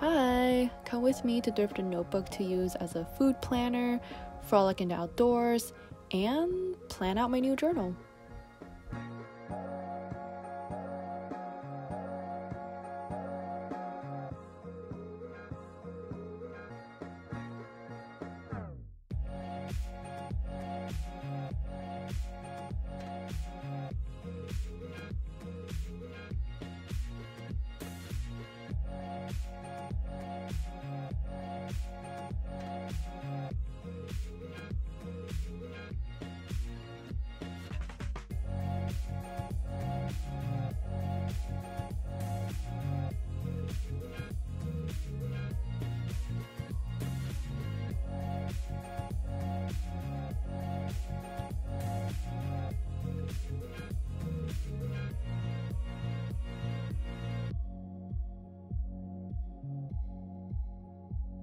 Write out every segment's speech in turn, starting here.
Hi, come with me to a notebook to use as a food planner, frolic in the outdoors, and plan out my new journal.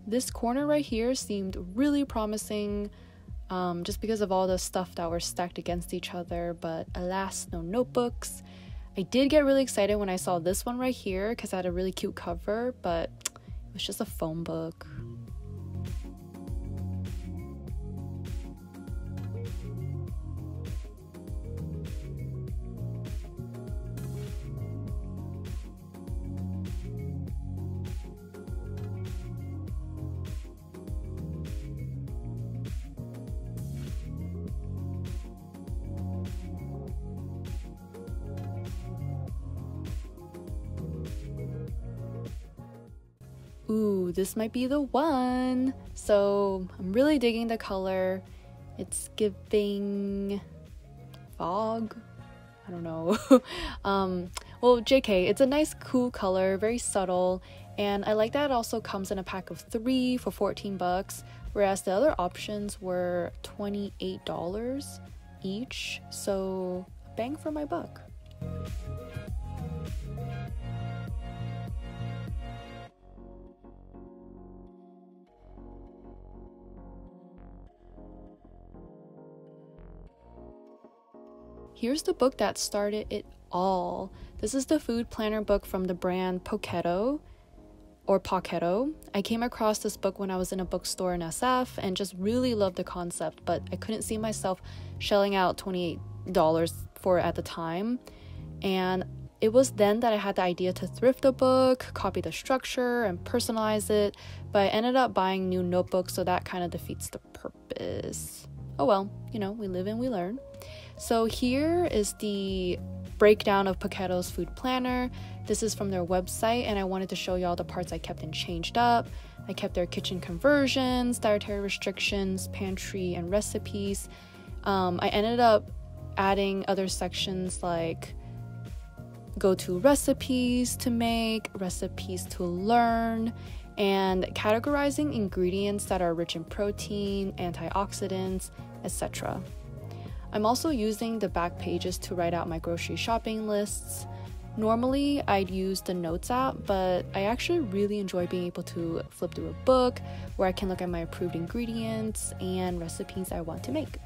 This corner right here seemed really promising um, just because of all the stuff that were stacked against each other, but alas, no notebooks. I did get really excited when I saw this one right here because it had a really cute cover, but it was just a phone book. Ooh, this might be the one. So I'm really digging the color. It's giving fog. I don't know. um, well, JK, it's a nice, cool color, very subtle, and I like that it also comes in a pack of three for 14 bucks, whereas the other options were $28 each. So, bang for my buck. Here's the book that started it all. This is the food planner book from the brand Poketo or Poketo. I came across this book when I was in a bookstore in SF and just really loved the concept, but I couldn't see myself shelling out $28 for it at the time. And it was then that I had the idea to thrift the book, copy the structure, and personalize it, but I ended up buying new notebooks, so that kind of defeats the purpose. Oh well, you know, we live and we learn. So here is the breakdown of Poketo's food planner. This is from their website, and I wanted to show you all the parts I kept and changed up. I kept their kitchen conversions, dietary restrictions, pantry, and recipes. Um, I ended up adding other sections like go to recipes to make, recipes to learn, and categorizing ingredients that are rich in protein, antioxidants, etc. I'm also using the back pages to write out my grocery shopping lists. Normally, I'd use the Notes app, but I actually really enjoy being able to flip through a book where I can look at my approved ingredients and recipes I want to make.